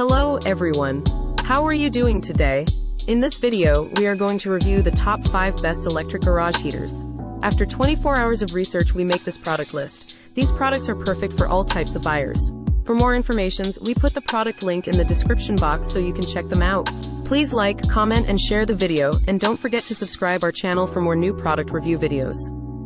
Hello everyone. How are you doing today? In this video, we are going to review the top 5 best electric garage heaters. After 24 hours of research, we make this product list. These products are perfect for all types of buyers. For more information, we put the product link in the description box so you can check them out. Please like, comment, and share the video, and don't forget to subscribe our channel for more new product review videos.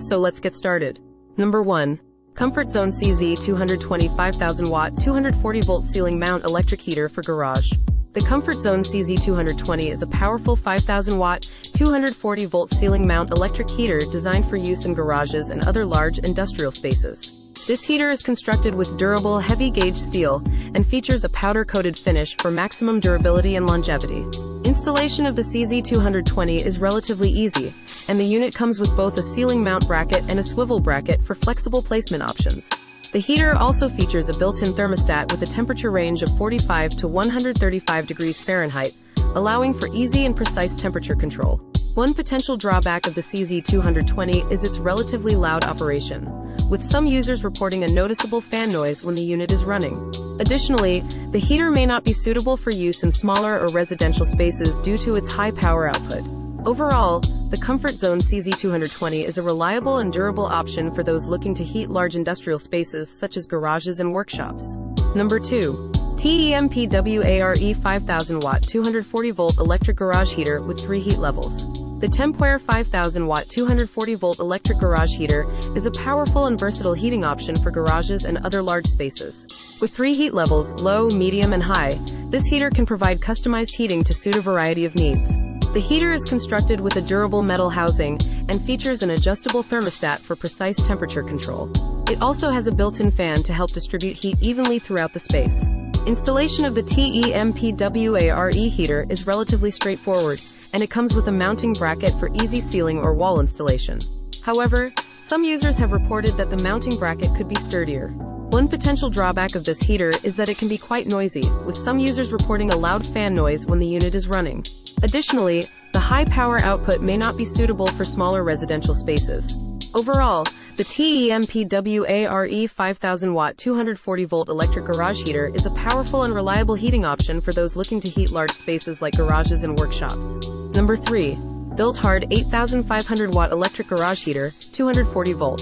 So let's get started. Number 1. Comfort Zone CZ 220 5000 watt 240 volt ceiling mount electric heater for garage. The Comfort Zone CZ220 is a powerful 5000 watt, 240 volt ceiling mount electric heater designed for use in garages and other large industrial spaces. This heater is constructed with durable, heavy gauge steel and features a powder coated finish for maximum durability and longevity. Installation of the CZ220 is relatively easy, and the unit comes with both a ceiling mount bracket and a swivel bracket for flexible placement options. The heater also features a built-in thermostat with a temperature range of 45 to 135 degrees Fahrenheit, allowing for easy and precise temperature control. One potential drawback of the CZ220 is its relatively loud operation, with some users reporting a noticeable fan noise when the unit is running. Additionally, the heater may not be suitable for use in smaller or residential spaces due to its high power output. Overall, the Comfort Zone CZ220 is a reliable and durable option for those looking to heat large industrial spaces such as garages and workshops. Number 2. TEMPWARE 5000 watt 240 volt electric garage heater with three heat levels. The Tempware 5000 watt 240 volt electric garage heater is a powerful and versatile heating option for garages and other large spaces. With three heat levels, low, medium, and high, this heater can provide customized heating to suit a variety of needs. The heater is constructed with a durable metal housing and features an adjustable thermostat for precise temperature control. It also has a built-in fan to help distribute heat evenly throughout the space. Installation of the TEMPWARE heater is relatively straightforward, and it comes with a mounting bracket for easy ceiling or wall installation. However, some users have reported that the mounting bracket could be sturdier. One potential drawback of this heater is that it can be quite noisy, with some users reporting a loud fan noise when the unit is running. Additionally, the high power output may not be suitable for smaller residential spaces. Overall, the TEMPWARE 5000 watt 240 volt electric garage heater is a powerful and reliable heating option for those looking to heat large spaces like garages and workshops. Number 3. BILT HARD 8500 watt electric garage heater, 240 volt.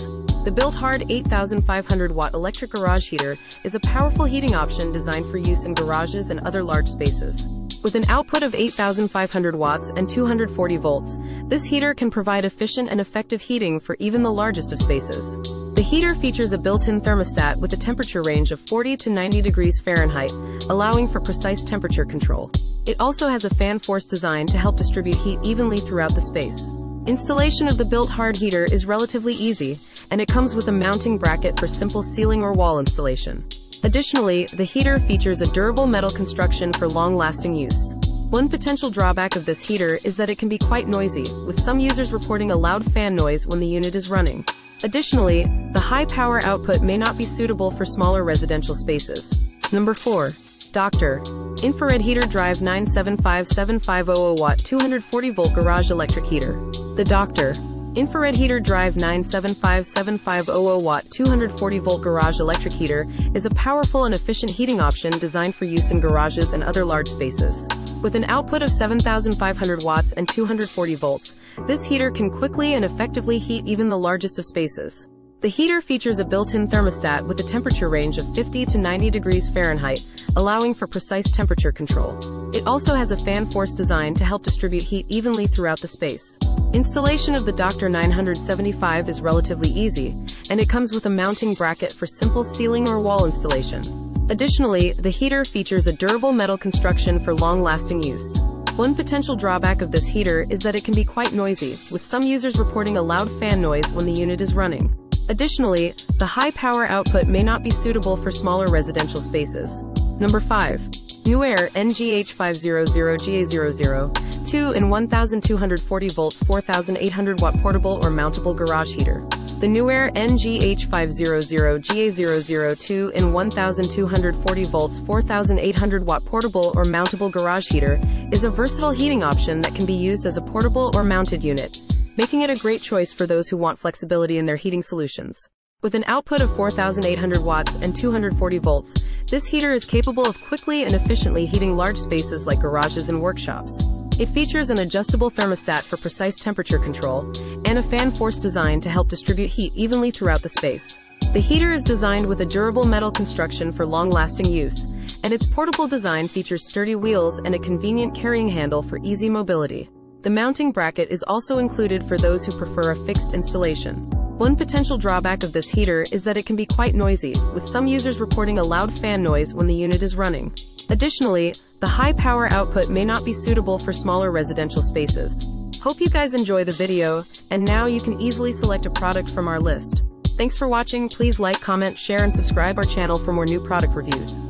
The BILT HARD 8500 watt electric garage heater is a powerful heating option designed for use in garages and other large spaces. With an output of 8,500 watts and 240 volts, this heater can provide efficient and effective heating for even the largest of spaces. The heater features a built-in thermostat with a temperature range of 40 to 90 degrees Fahrenheit, allowing for precise temperature control. It also has a fan force design to help distribute heat evenly throughout the space. Installation of the BILT HARD heater is relatively easy, and it comes with a mounting bracket for simple ceiling or wall installation. Additionally, the heater features a durable metal construction for long-lasting use. One potential drawback of this heater is that it can be quite noisy, with some users reporting a loud fan noise when the unit is running. Additionally, the high power output may not be suitable for smaller residential spaces. Number 4. Doctor. Infrared Heater Drive 9757500 watt 240 volt garage electric heater. The Doctor. Infrared Heater Drive 9757500 watt 240 volt garage electric heater is a powerful and efficient heating option designed for use in garages and other large spaces. With an output of 7500 watts and 240 volts, this heater can quickly and effectively heat even the largest of spaces. The heater features a built-in thermostat with a temperature range of 50 to 90 degrees Fahrenheit, allowing for precise temperature control. It also has a fan force design to help distribute heat evenly throughout the space. Installation of the Doctor 975 is relatively easy, and it comes with a mounting bracket for simple ceiling or wall installation. Additionally, the heater features a durable metal construction for long-lasting use. One potential drawback of this heater is that it can be quite noisy, with some users reporting a loud fan noise when the unit is running. Additionally, the high power output may not be suitable for smaller residential spaces. Number 5. NewAir NGH500GA00 2 in 1240 volts 4800 watt portable or mountable garage heater. The NewAir NGH500GA002 in 1240 volts 4800 watt portable or mountable garage heater is a versatile heating option that can be used as a portable or mounted unit, making it a great choice for those who want flexibility in their heating solutions. With an output of 4,800 watts and 240 volts, this heater is capable of quickly and efficiently heating large spaces like garages and workshops. It features an adjustable thermostat for precise temperature control and a fan force design to help distribute heat evenly throughout the space. The heater is designed with a durable metal construction for long-lasting use, and its portable design features sturdy wheels and a convenient carrying handle for easy mobility. The mounting bracket is also included for those who prefer a fixed installation. One potential drawback of this heater is that it can be quite noisy, with some users reporting a loud fan noise when the unit is running. Additionally, the high power output may not be suitable for smaller residential spaces. Hope you guys enjoy the video, and now you can easily select a product from our list. Thanks for watching, please like, comment, share and subscribe our channel for more new product reviews.